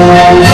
Música